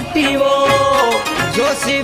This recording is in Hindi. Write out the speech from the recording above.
ಕೊಟ್ಟಿವೋ ಜೋಸಿ